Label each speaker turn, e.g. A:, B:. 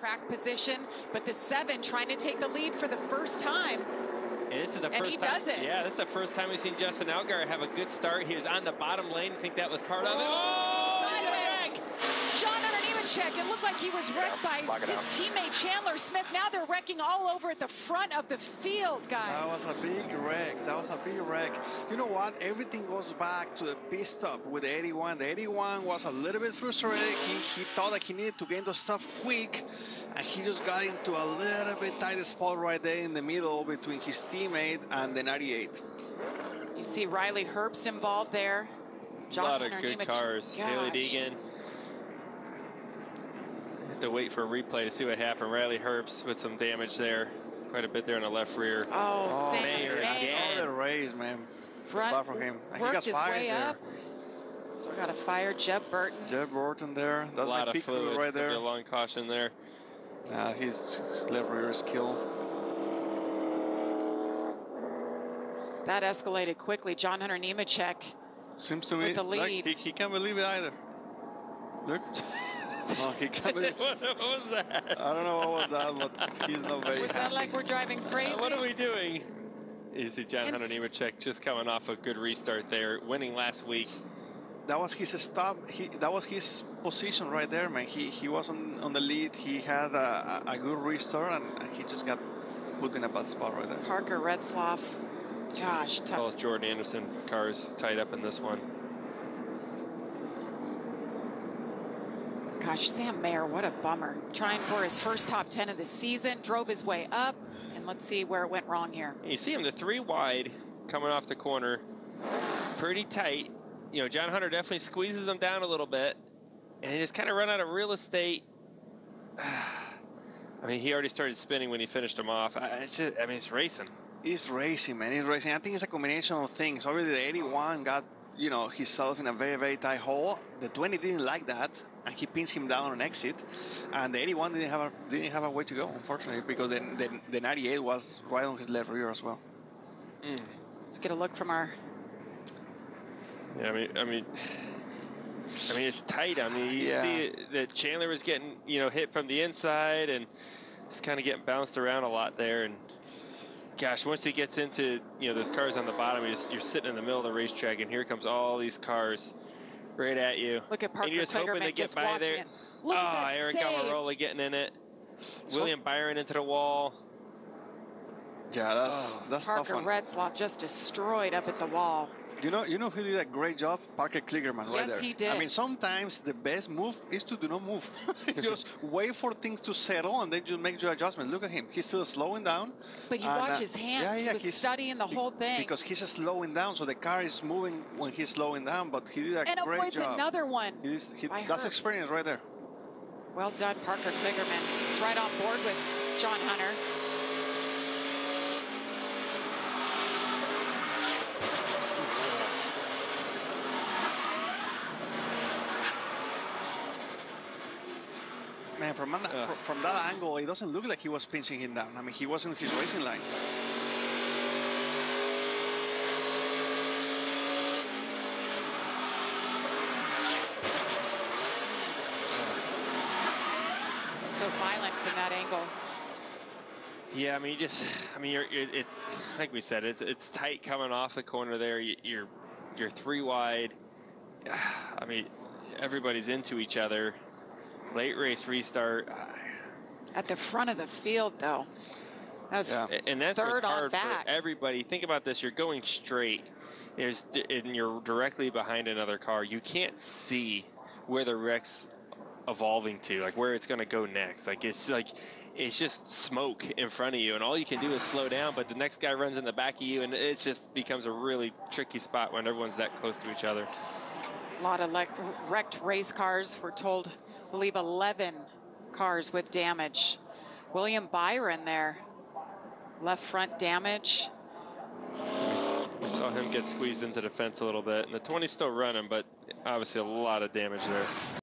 A: track position, but the seven trying to take the lead for the first time.
B: And this is the
A: And
B: first
A: he
B: time.
A: does it.
B: Yeah, this is the first time we've seen Justin Allgaier have a good start. He was on the bottom lane. I think that was part of it.
A: Oh,
B: he's
A: sideways. John Hunter Nemechek, it looked like he was wrecked by his
C: down.
A: teammate Chandler Smith. Now they're wrecking all over at the front of the field, guys.
D: That was a big wreck. That was a big wreck. You know what? Everything goes back to the pit stop with the 81. The 81 was a little bit frustrated. He, he thought that he needed to gain the stuff quick, and he just got into a little bit tight spot right there in the middle between his teammate and the 98.
A: You see Riley Herbst involved there.
B: A lot of
A: Hunter
B: good
A: Nemechek-
B: cars. Hailie
A: Gosh.
B: Deegan. Have to wait for a replay to see what happened. Riley Herbst with some damage there. Quite a bit there in the left rear.
A: Oh, Sam
B: Mayer
A: Mayer.
B: again.
D: All the race, man.
A: Front
D: Bad him. He got fired
A: way
D: there.
A: up. Still got a fire. Jeb Burton.
D: Jeff Burton there. That's
B: a lot
D: my
B: of
D: peak
B: fluid.
D: right
B: There'll be
D: there.
B: A long caution there.
D: Uh, his, his left rear is killed.
A: That escalated quickly. John Hunter Nemechek.
D: Seems to
A: With
D: me
A: the
D: like
A: lead.
D: he, he can't believe it either. Look. oh, he can't believe
B: what was that?
D: I don't know what was that, but he's not very
A: Was that like we're driving crazy?
B: What are we doing? You see John
A: And
B: Hunter
A: s-
B: Nemechek just coming off a good restart there, winning last week.
D: that was his stop. He that was his position right there, man. He he was on, on the lead. He had a, a, a good restart, and, and he just got put in a bad spot right there.
A: Parker Retzloff. Gosh, tough.
B: Both Jordan Anderson cars tied up in this one.
A: Gosh, Sam Mayer, what a bummer. Trying for his first top 10 of the season, drove his way up, and let's see where it went wrong here.
B: You see him the three wide coming off the corner, pretty tight. You know, John Hunter definitely squeezes them down a little bit, and he just kind of run out of real estate. I mean, he already started spinning when he finished him off. I, it's just, I mean, it's racing.
D: He's racing, man. He's racing. I think it's a combination of things. Obviously, the 81 got you know himself in a very very tight hole. The 20 didn't like that, and he pins him down on exit. And the 81 didn't have a didn't have a way to go, unfortunately, because the the, the 98 was right on his left rear as well. Mm.
A: Let's get a look from our.
B: Yeah, I mean, I mean, I mean, it's tight. I mean, you
D: Yeah.
B: see that Chandler was getting, you know, hit from the inside, and it's kind of getting bounced around a lot there. And gosh, once he gets into, you know, those cars on the bottom, you're, you're sitting in the middle of the racetrack, and here comes all these cars right at you.
A: Look at Parker
B: and you're just hoping
A: Kligerman
B: to get
A: just
B: by
A: watching
B: there.
A: it. Look
B: oh,
A: at ah, that
B: Aric
A: save.
B: Almirola getting in it.
D: So-
B: William Byron into the wall.
D: Yeah, that's
B: Oh.
D: that's tough
A: Parker
D: one.
A: Just destroyed up at the wall.
D: You know, you know who did a great job? Parker Kligerman, right
A: Yes,
D: there.
A: he did.
D: I mean, sometimes the best move is to do not move. just wait for things to settle, and then you make your adjustment. Look at him; he's still slowing down.
A: But you
D: And,
A: watch
D: uh,
A: his hands.
D: yeah,
A: he
D: yeah,
A: was
D: he's-
A: studying the
D: Be-
A: whole thing.
D: Because he's slowing down, so the car is moving when he's slowing down. But he did a
A: and
D: great job.
A: another one.
D: He is- he- that's
A: Herbst.
D: experience right there.
A: Well done, Parker Kligerman. It's right on board with John Hunter.
D: Man, from that,
B: Ugh.
D: from that angle, it doesn't look like he was pinching him down. I mean, he was in his racing line.
A: So violent from that angle.
B: Yeah, I mean, you just, I mean, you're, you're it, like we said, it's it's tight coming off the corner there. You, you're you're three wide. I mean, everybody's into each other. Late race restart,
A: At the front of the field, though. That was
D: Yeah.
B: and that's
A: Third on
B: hard
A: back.
B: for everybody. Think about this: you're going straight. There's and you're directly behind another car. You can't see where the wreck's evolving to, like where it's going to go next. Like it's like it's just smoke in front of you, and all you can do is slow down. But the next guy runs in the back of you, and it just becomes a really tricky spot when everyone's that close to each other.
A: a lot of lec- wrecked race cars. We're told, I believe, 11 cars with damage. William Byron there. Left front damage.
B: We, we saw him get squeezed into the fence a little bit, and the 20's still running, but obviously a lot of damage there.